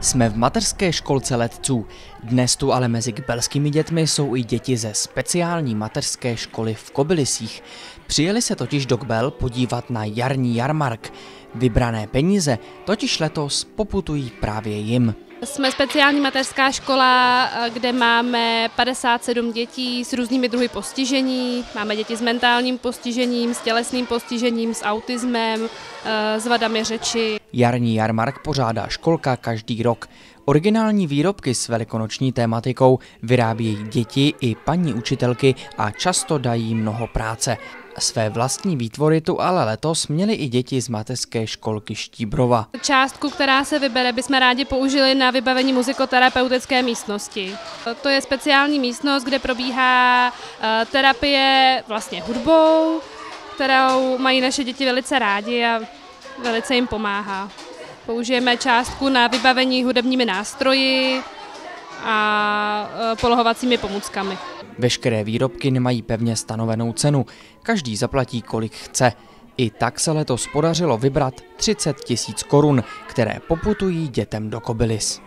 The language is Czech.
Jsme v mateřské školce letců. Dnes tu ale mezi kbelskými dětmi jsou i děti ze speciální mateřské školy v Kobylisích. Přijeli se totiž do Kbel podívat na jarní jarmark. Vybrané peníze totiž letos poputují právě jim. Jsme speciální mateřská škola, kde máme 57 dětí s různými druhy postižení. Máme děti s mentálním postižením, s tělesným postižením, s autismem, s vadami řeči. Jarní jarmark pořádá školka každý rok. Originální výrobky s velikonoční tématikou vyrábějí děti i paní učitelky a často dají mnoho práce. Své vlastní výtvory tu ale letos měly i děti z mateřské školky Štíbrova. Částku, která se vybere, bychom rádi použili na vybavení muzikoterapeutické místnosti. To je speciální místnost, kde probíhá eh, terapie vlastně hudbou, kterou mají naše děti velice rádi a velice jim pomáhá. Použijeme částku na vybavení hudebními nástroji a e, polohovacími pomůckami. Veškeré výrobky nemají pevně stanovenou cenu. Každý zaplatí, kolik chce. I tak se letos podařilo vybrat 30 tisíc korun, které poputují dětem do Kobylis.